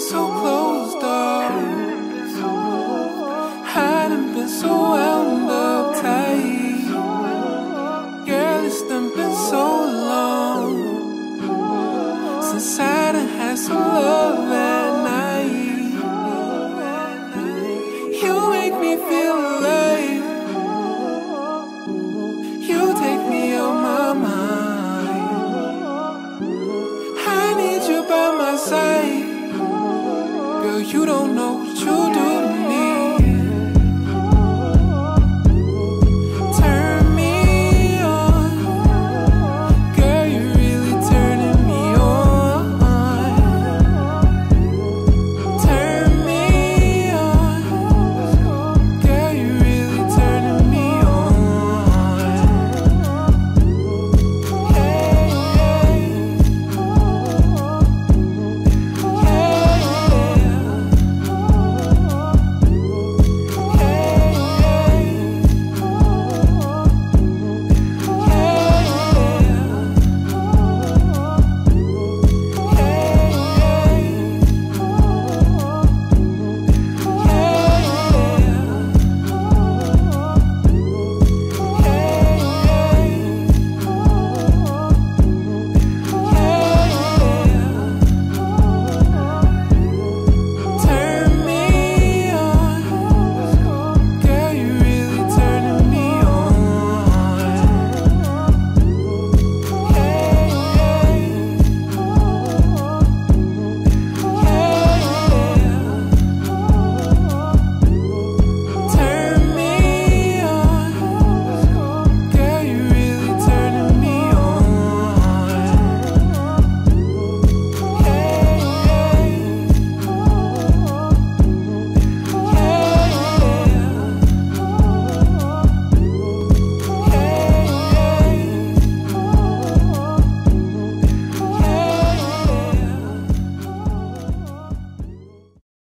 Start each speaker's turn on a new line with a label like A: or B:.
A: so closed off. Hadn't been so wound up tight. Girl, it's done been so long since I done had some love at night. You make me feel you don't know